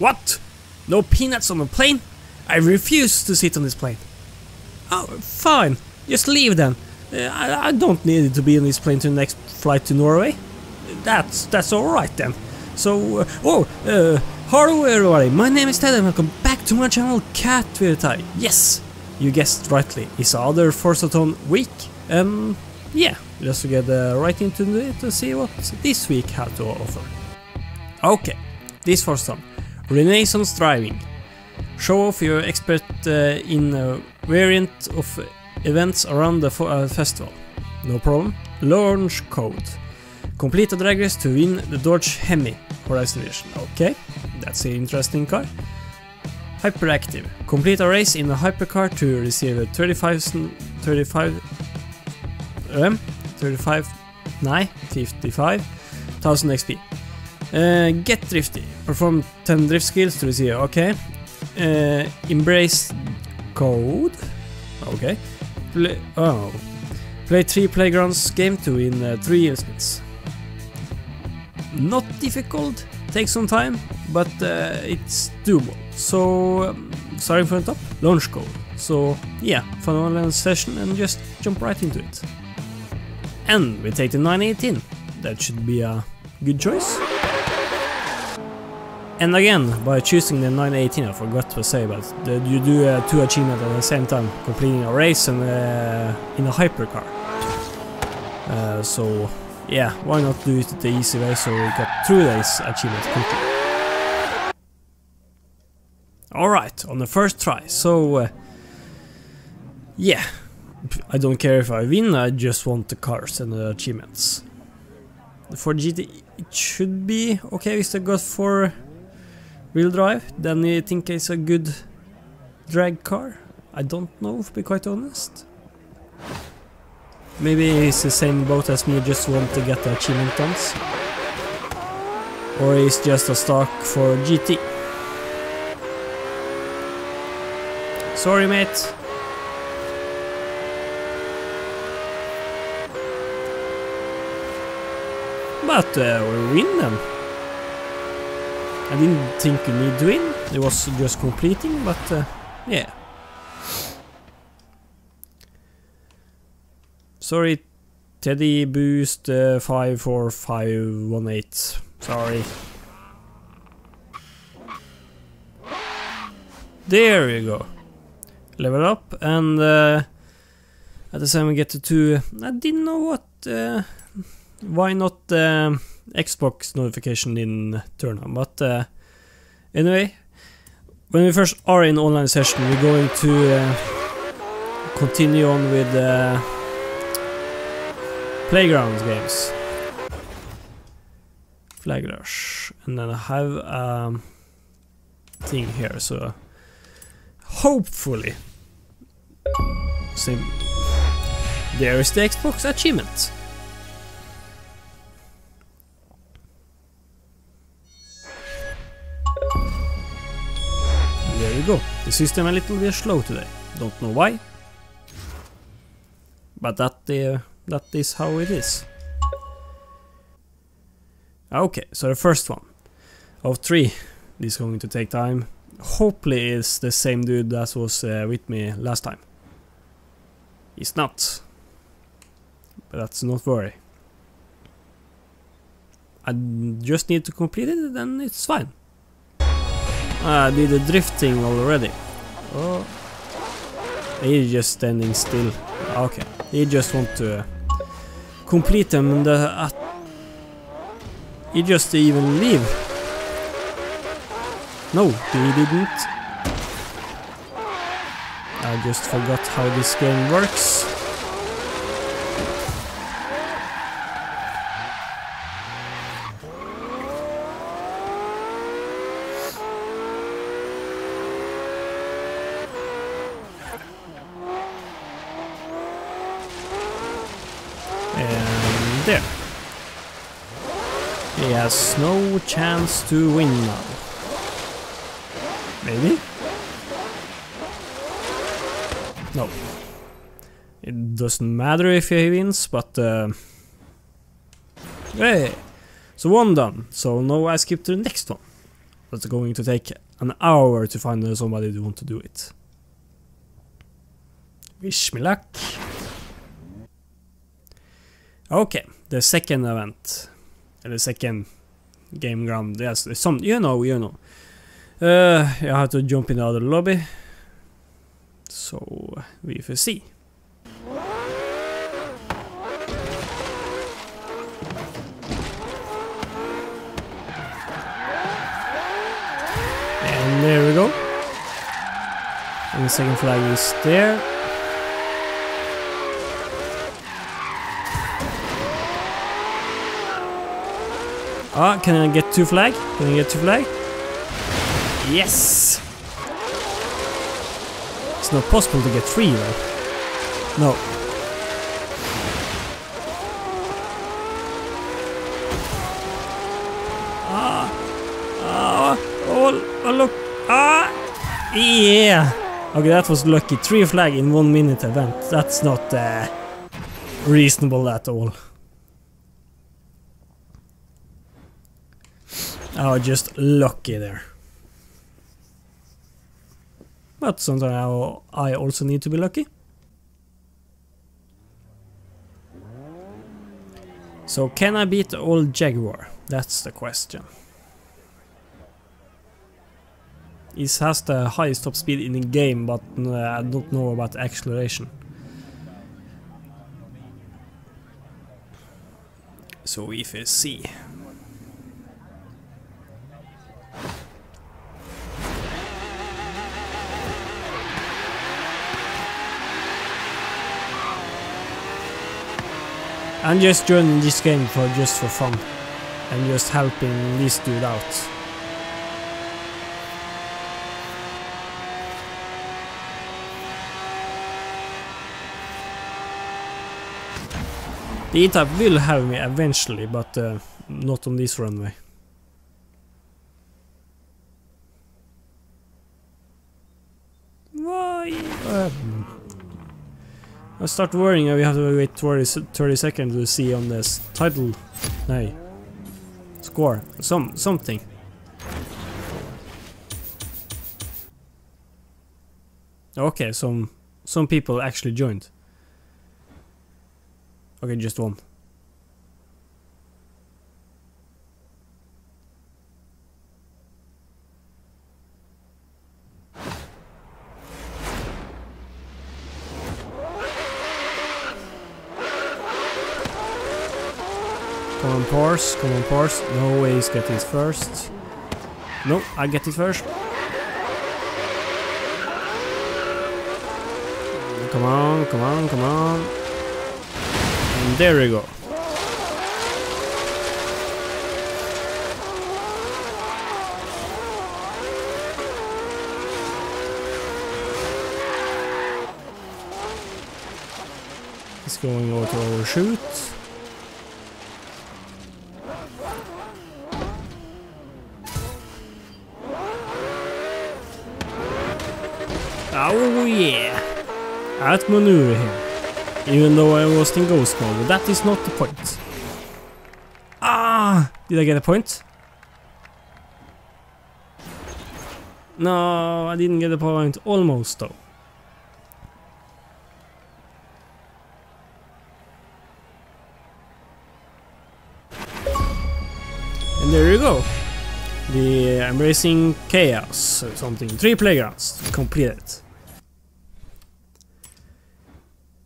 What? No peanuts on the plane? I refuse to sit on this plane. Oh, fine. Just leave then. Uh, I, I don't need to be on this plane to the next flight to Norway. That's that's all right then. So, uh, oh, uh, hello everybody. My name is Ted and welcome back to my channel Cat with a tie. Yes, you guessed rightly. It's other Forzathon week. Um, yeah, let's get uh, right into it to see what this week had to offer. Okay, this Forzathon. Renaissance Driving. Show off your expert uh, in a variant of events around the uh, festival. No problem. Launch code. Complete a drag race to win the Dodge Hemi Horizon Edition. Okay, that's an interesting car. Hyperactive. Complete a race in a hypercar to receive a 35, 35, um, 35, nah, 55,000 XP. Uh, get drifty. Perform 10 drift skills to receive. Okay. Uh, embrace code. Okay. Play, oh. Play 3 playgrounds game 2 in uh, 3 instruments. Not difficult, takes some time, but it's doable. So, um, starting from the top, launch code. So, yeah, fun online session and just jump right into it. And we take the 918. That should be a good choice. And again, by choosing the 918, I forgot to say, but the, you do uh, two achievements at the same time, completing a race and uh, in a hypercar. Uh, so yeah, why not do it the easy way so we get through this achievement quickly. Alright, on the first try, so uh, yeah, I don't care if I win, I just want the cars and the achievements. Ford GT it should be okay if they got 4 Real drive, then I think it's a good drag car. I don't know, to be quite honest. Maybe it's the same boat as me, just want to get the achievement tons. Or it's just a stock Ford GT. Sorry, mate. But uh, we win them. I didn't think you need win, it was just completing, but uh, yeah. Sorry, Teddy Boost uh, 54518. Sorry. There you go. Level up and uh, at the same we get to two. I didn't know what. Uh, why not uh, Xbox notification turn on, but uh, anyway, when we first are in online session, we're going to uh, continue on with uh, playgrounds games. Flag Rush, and then I have a um, thing here, so hopefully, same. There is the Xbox achievement. Go. The system a little bit slow today. Don't know why. But that, uh, that is how it is. Okay, so the first one of three is going to take time. Hopefully it's the same dude that was uh, with me last time. It's not. But that's not worry. I just need to complete it and it's fine. I did the drifting already. Oh. He's just standing still. Okay. He just want to uh, complete them and uh, uh, he just even leave. No, he didn't. I just forgot how this game works. There. He has no chance to win now. Maybe? No. It doesn't matter if he wins, but... Uh, hey! So one done. So now I skip to the next one. That's going to take an hour to find somebody who want to do it. Wish me luck. Okay, the second event. the second game ground. Yes, some, you know, you know. Uh, I have to jump in the other lobby. So, we will see. And there we go. And the second flag is there. Ah, can I get two flag? Can I get two flag? Yes! It's not possible to get three though. No. Ah! Ah! Oh, oh look! Ah! Yeah! Okay, that was lucky. Three flag in one minute event. That's not uh, reasonable at all. Was just lucky there. But sometimes I also need to be lucky. So can I beat the old Jaguar? That's the question. It has the highest top speed in the game, but uh, I don't know about acceleration. So if will see. I'm just joining this game for just for fun and just helping this dude out. The E-Type will have me eventually, but uh, not on this runway. Why? Um, I start worrying we have to wait 30, 30 seconds to see on this title. No. Score. Some something. Okay, some some people actually joined. Okay, just one. On, Porsche. Come on, Porsche. No way he's getting it first. No, I get it first. Come on, come on, come on. And there we go. He's going over to overshoot. Outmaneuver here. Even though I was in ghost mode, that is not the point. Ah! Did I get a point? No, I didn't get a point. Almost though. And there you go. The Embracing Chaos, something. Three playgrounds completed.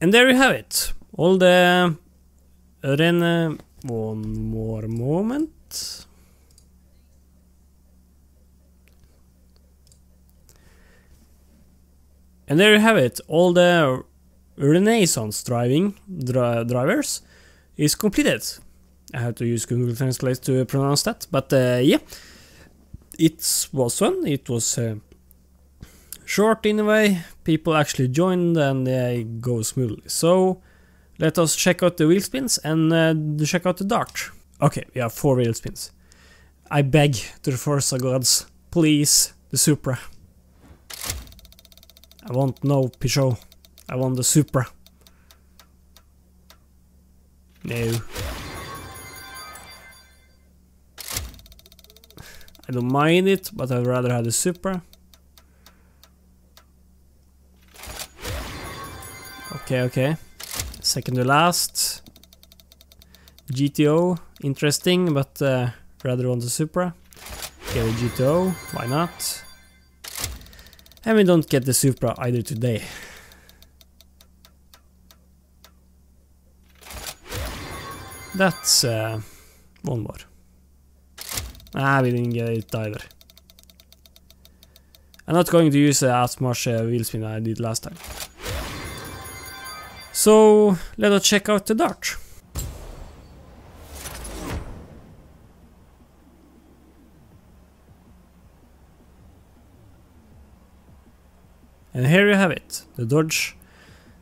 And there you have it. All the Rene... One more moment. And there you have it. All the Renaissance driving dri drivers is completed. I have to use Google Translate to pronounce that, but uh, yeah, it was fun. It was uh, short in a way. People actually joined and they go smoothly. So let us check out the wheel spins and uh, check out the dart. Okay, we have four wheel spins. I beg to the Forza gods, please, the Supra. I want no Peugeot. I want the Supra. No. I don't mind it, but I'd rather have the Supra. Okay, okay. Second to last. GTO, interesting, but uh, rather want the Supra. Get a GTO, why not? And we don't get the Supra either today. That's uh, one more. Ah, we didn't get it either. I'm not going to use uh, as much uh, wheel spin I did last time. So, let us check out the dart. And here you have it, the Dodge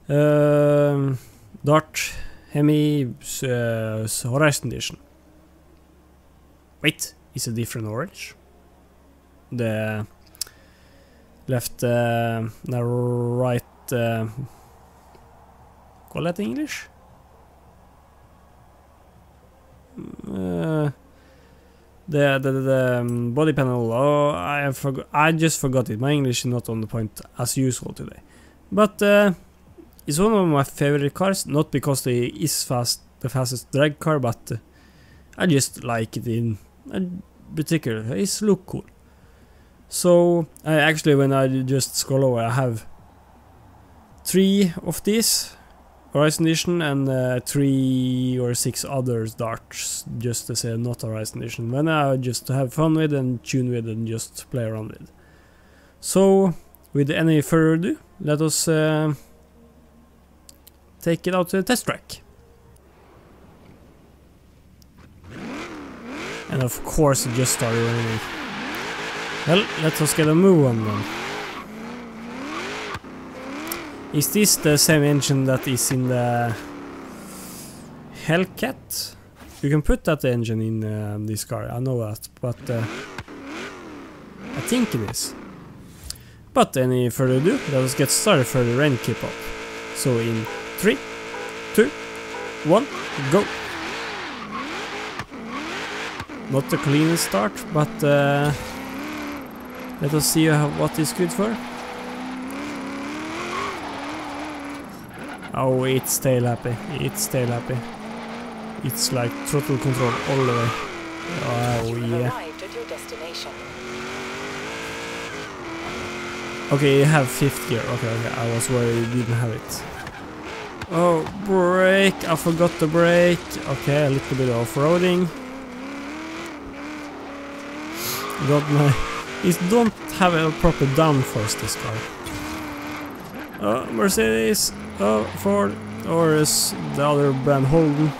um, Dart Hemi uh, Horizon Edition. Wait, it's a different orange? The left, uh, the right, uh, call that English? Uh, the the, the um, body panel. Oh, I forgot. I just forgot it. My English is not on the point as usual today. But uh, it's one of my favorite cars. Not because it is fast, the fastest drag car, but uh, I just like it in particular. It's look cool. So I actually, when I just scroll over, I have three of these Horizon Edition and uh, three or six others darts, just to say not Horizon Edition. When I just have fun with and tune with and just play around with. So, with any further ado, let us uh, take it out to the test track. And of course it just started raining. Well, let us get a move on then. Is this the same engine that is in the Hellcat? You can put that engine in uh, this car, I know that, but uh, I think it is. But any further ado, let us get started for the rain keep up. So in 3, 2, 1, go! Not the cleanest start, but uh, let us see what is good for. Oh, it's tail happy. It's tail happy. It's like throttle control all the way. Oh yeah. Okay, you have fifth gear. Okay, okay. I was worried you didn't have it. Oh, brake. I forgot the brake. Okay, a little bit of off-roading. Got my... It don't have a proper downforce this car. Oh, Mercedes. Oh, Ford. Or is the other brand Holden.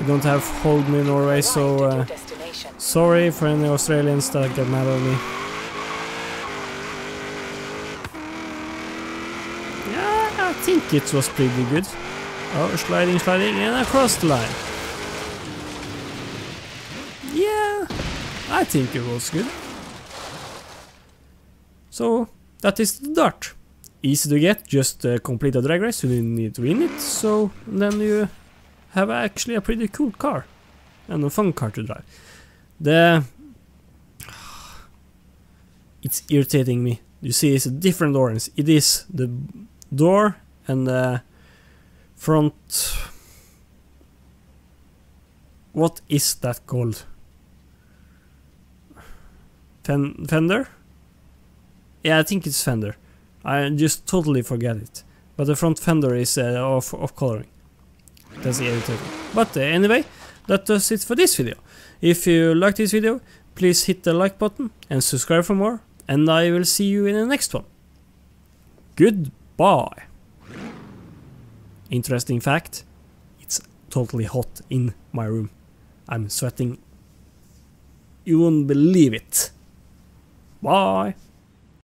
We don't have Holden in Norway, so... Uh, sorry for any Australians that get mad at me. Yeah, I think it was pretty good. Oh, sliding, sliding, and across the line. Yeah, I think it was good. So, that is the dart. Easy to get, just uh, complete a drag race, you didn't need to win it, so then you have actually a pretty cool car. And a fun car to drive. The... It's irritating me. You see, it's a different orange. It is the door and the front... What is that called? Fen fender? Yeah, I think it's fender. I just totally forget it. But the front fender is uh, off, off coloring. That's irritating. But uh, anyway, that does it for this video. If you liked this video, please hit the like button and subscribe for more. And I will see you in the next one. Goodbye. Interesting fact, it's totally hot in my room. I'm sweating. You won't believe it. Bye.